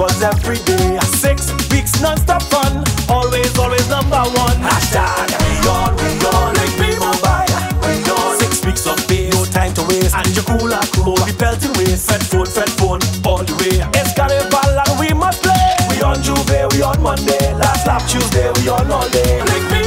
was every day. Six weeks non-stop fun, always, always number one. Hashtag we on, we on, like bmobile. We on. Six weeks of pay, no time to waste. And your cooler crew, we pelting waste. Fed phone, fed phone, all the way. It's carnival and we must play. We on J'ouvert, we on Monday. Last lap Tuesday, we on all day. Like